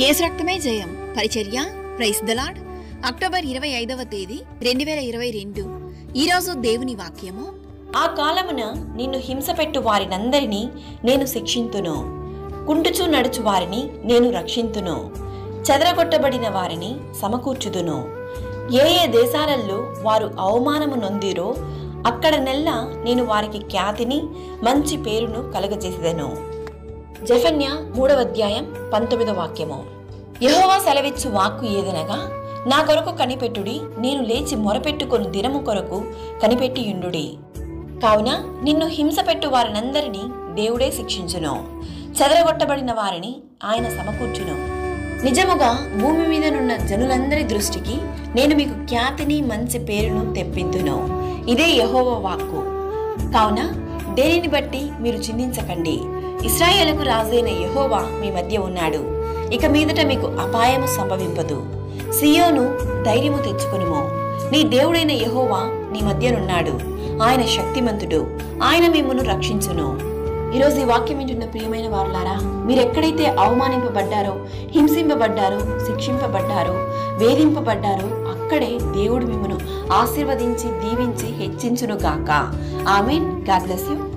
ఏసు రక్తమే జయం. పరిచర్య ప్రైస్ దలాడ్ అక్టోబర్ ఇరవై ఐదవ తేదీ రెండు వేల ఇరవై రెండు. ఈరోజు దేవుని వాక్యము. ఆ కాలమున నిన్ను హింసపెట్టు వారినందరినీ నేను శిక్షింతును. కుంటుచూ నడుచు వారిని నేను రక్షింతును. చెదరగొట్టబడిన వారిని సమకూర్చుదును. ఏ ఏ దేశాలలో వారు అవమానము నొందిరో అక్కడ నెల్ల నేను వారికి ఖ్యాతిని మంచి పేరును కలుగజేసేదను. జఫన్య మూడవ అధ్యాయం పంతొమ్మిదవ వాక్యము. యహోవా సెలవిచ్చు వాక్కు ఏదనగా నా కొరకు కనిపెట్టుడి నేను లేచి మొరపెట్టుకొని దినము కొరకు కనిపెట్టియుండుడి. కావున నిన్ను హింస పెట్టు వారినందరినీ దేవుడే శిక్షించును. చెదరగొట్టబడిన వారిని ఆయన సమకూర్చును. నిజముగా భూమి మీదనున్న జనులందరి దృష్టికి నేను మీకు ఖ్యాతిని మంచి పేరును తెప్పింతును ఇదే యహోవ వాక్కు. కావున దేనిని బట్టి మీరు చిందించకండి? ఇస్రాయేలకు రాజైన యహోవా మీ మధ్య ఉన్నాడు. ఇక మీదట మీకు అపాయము సంభవింపదు. సియోను ధైర్యము తెచ్చుకునుము. నీ దేవుడైన యహోవా నీ మధ్యనున్నాడు. ఆయన శక్తిమంతుడు. ఆయన మిమ్మను రక్షించును. ఈరోజు ఈ వాక్యం వింటున్న ప్రియమైన వారులారా మీరెక్కడైతే అవమానింపబడ్డారో హింసింపబడ్డారో శిక్షింపబడ్డారో వేధింపబడ్డారో అక్కడే దేవుడు మిమ్మను ఆశీర్వదించి దీవించి హెచ్చించును గాక ఆమెన్. God bless you.